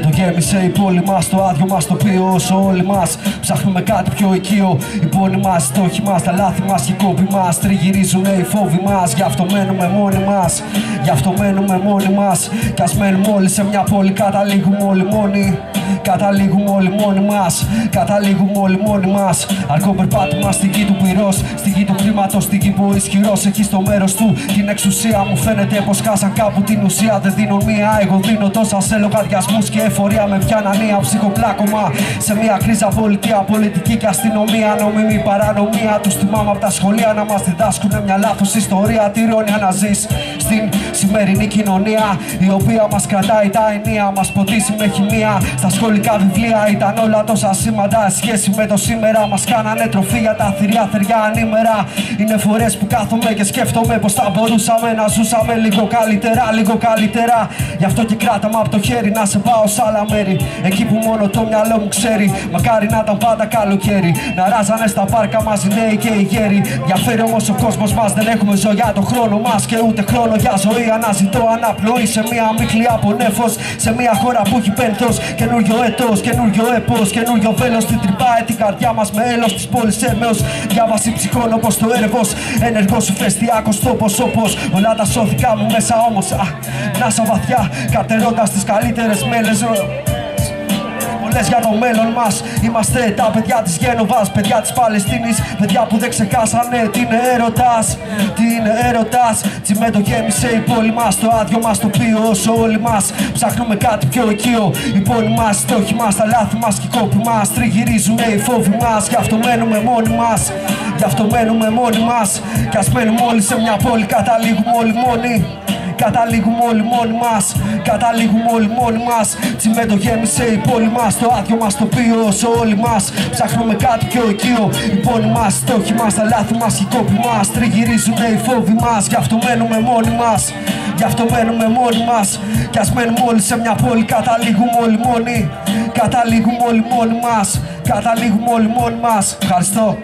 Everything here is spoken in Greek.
Τσιμέντο γέμισε η πόλη μας, το άδειο μας τοπίο όσο όλοι μας. Ψάχνουμε κάτι πιο οικείο. Οι πόνοι μας, οι στόχοι μας, τα λάθη μας και οι κόποι μας. Τριγυρίζουν οι φόβοι μας, γι' αυτό μένουμε μόνοι μας. Γι' αυτό μένουμε μόνοι μας. Κι ας μένουμε όλοι σε μια πόλη, καταλήγουμε όλοι μόνοι. Καταλήγουμε όλοι μόνοι μας. Καταλήγουμε όλοι μόνοι μας. Αρκό περπάτημα στη γη του πυρός. Στη γη του κλίματος, στη γη που ο ισχυρός έχει στο μέρος του. Την εξουσία μου φαίνεται πως χάσαν κάπου την ουσία. Δεν δίνουν μία. Εγώ δίνω τόσα σε λογαριασμούς και εφορία με πια ανία. Ψυχοπλάκωμα σε μια κρίζα πολιτεία, πολιτική και αστυνομία. Νομιμή παρανομία. Τους θυμάμαι από τα σχολεία να μας διδάσκουν μια λάθος ιστορία. Τι ηρωνία να ζει στην σημερινή κοινωνία. Η οποία μας κρατάει τα ενία, μας ποτίσει με χημεία. Στα σχολικά βιβλία ήταν όλα τόσα σήματα. Σχέση με το σήμερα μας κάνανε τροφή για τα θηριά θεριά ανήμερα. Είναι φορές που κάθομαι και σκέφτομαι πως θα μπορούσαμε να ζούσαμε λίγο καλύτερα, λίγο καλύτερα. Γι' αυτό και κράταμε από το χέρι να σε πάω σε άλλα μέρη. Εκεί που μόνο το μυαλό μου ξέρει. Μακάρι να ήταν πάντα καλοκαίρι. Να ράζανε στα πάρκα μας οι νέοι και οι γέροι. Διαφέρει όμως ο κόσμος μας, δεν έχουμε ζωή για το χρόνο μας και ούτε χρόνο για ζωή. Αναζητώ αναπνοή σε μια μίχλη από νεφος. Σε μια χώρα που έχει πένθο. Καινούριο έτος, καινούριο έπος, καινούριο βέλος. Την τρυπάει την καρδιά μας με έλος της πόλης έμεο. Διάβαση ψυχών όπως το έρευο. Ενεργός σου φεστιάκο τόπος όπω όλα τα σώθηκα μου μέσα όμως. Να σα βαθιά, κατερώντας τις καλύτερες μέλε πολλέ για το μέλλον μας. Είμαστε τα παιδιά της Γένοβας, παιδιά της Παλαιστίνης, παιδιά που δεν ξεχάσανε τι είναι έρωτας. Τι είναι έρωτας. Τσιμέντο γέμισε η πόλη μας, το άδειο μας το οποίο όσο όλοι μας ψάχνουμε κάτι πιο οικείο. Η πόλη μας, οι στόχοι μας, τα λάθη μας και οι κόποι μας τριγυρίζουν οι φόβοι μας. Γι' αυτό μένουμε μόνοι μας. Γι' αυτό μένουμε μόνοι μας. Κι ας μένουμε όλοι σε μια πόλη, καταλήγουμε όλοι μόνοι. Καταλήγουμε όλοι μόνοι μας. Καταλήγουμε όλοι μόνοι μας. Τσιμέντο γέμισε η πόλη μας. Το άδειο μας τοπίο όσο όλοι μας. Ψάχνουμε κάτι πιο οικείο. Οι πόνοι μας, οι στόχοι μας, τα λάθη μας και οι κόποι μας. Τριγυρίζουν οι φόβοι μας. Γι' αυτό μένουμε μόνοι μας. Γι' αυτό μένουμε μόνοι μας. Κι ας μένουμε όλοι σε μια πόλη. Καταλήγουμε όλοι μόνοι. Καταλήγουμε όλοι μόνοι μας. Καταλήγουμε όλοι μόνοι μας. Ευχαριστώ.